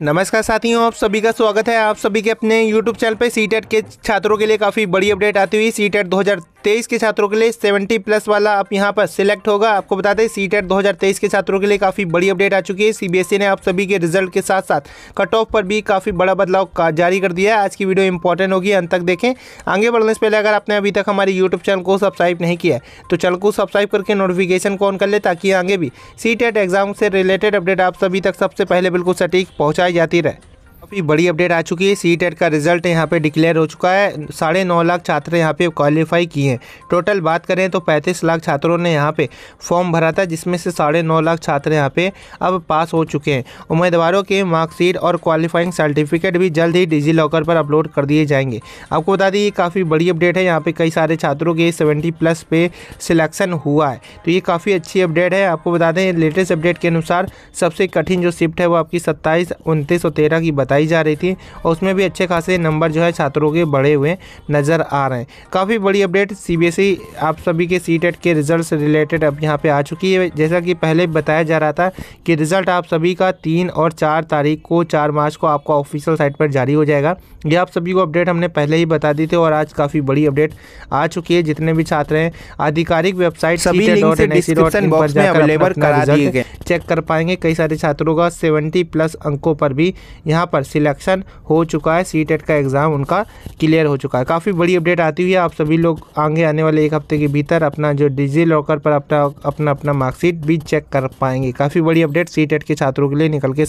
नमस्कार साथियों, आप सभी का स्वागत है। आप सभी के अपने YouTube चैनल पे सी टेट के छात्रों के लिए काफ़ी बड़ी अपडेट आती हुई सी टेट दो के छात्रों के लिए 70 प्लस वाला आप यहाँ पर सिलेक्ट होगा। आपको बता दें सी टेट दो हज़ार तेईस के छात्रों के लिए काफ़ी बड़ी अपडेट आ चुकी है। सीबीएसई e ने आप सभी के रिज़ल्ट के साथ साथ कट ऑफ़ पर भी काफ़ी बड़ा बदलाव जारी कर दिया है। आज की वीडियो इंपॉर्टेंट होगी, अंत तक देखें। आगे बढ़ने से पहले अगर आपने अभी तक हमारे यूट्यूब चैनल को सब्सक्राइब नहीं किया तो चैनल को सब्सक्राइब करके नोटिफिकेशन को ऑन कर ले ताकि आगे भी सी एग्ज़ाम से रिलेटेड अपडेट आप सभी तक सबसे पहले बिल्कुल सटीक पहुँचाई जाती रहे। काफ़ी बड़ी अपडेट आ चुकी है। सी टेट का रिज़ल्ट यहाँ पे डिक्लेयर हो चुका है। साढ़े नौ लाख छात्र यहाँ पे क्वालिफाई किए हैं। टोटल बात करें तो पैंतीस लाख छात्रों ने यहाँ पे फॉर्म भरा था, जिसमें से साढ़े नौ लाख छात्र यहाँ पे अब पास हो चुके हैं। उम्मीदवारों के मार्कशीट और क्वालिफाइंग सर्टिफिकेट भी जल्द ही डिजी लॉकर पर अपलोड कर दिए जाएँगे। आपको बता दें, ये काफ़ी बड़ी अपडेट है। यहाँ पर कई सारे छात्रों के सेवेंटी प्लस पे सिलेक्शन हुआ है। तो ये काफ़ी अच्छी अपडेट है। आपको बता दें लेटेस्ट अपडेट के अनुसार सबसे कठिन जो शिफ्ट है वो आपकी सत्ताईस, उनतीस और तेरह की बताई जा रही थी और उसमें भी अच्छे खासे नंबर जो है छात्रों के बढ़े हुए नज़र आ रहे हैं। काफ़ी बड़ी अपडेट सीबीएसई आप सभी के सी के रिज़ल्ट से रिलेटेड अब यहाँ पे आ चुकी है। जैसा कि पहले बताया जा रहा था कि रिज़ल्ट आप सभी का तीन और चार तारीख को चार मार्च को आपका ऑफिशियल साइट पर जारी हो जाएगा। ये आप सभी को अपडेट हमने पहले ही बता दी थी और आज काफ़ी बड़ी अपडेट आ चुकी है। जितने भी छात्र हैं आधिकारिक वेबसाइट सभी चेक कर पाएँगे। कई सारे छात्रों का सेवेंटी प्लस अंकों पर भी यहाँ पर सिलेक्शन हो चुका है सी टेट का एग्ज़ाम उनका क्लियर हो चुका है। काफ़ी बड़ी अपडेट आती हुई है, आप सभी लोग आगे आने वाले एक हफ़्ते के भीतर अपना जो डिजी लॉकर पर अपना अपना अपना मार्कशीट भी चेक कर पाएँगे। काफ़ी बड़ी अपडेट सी टेट के छात्रों के लिए निकल के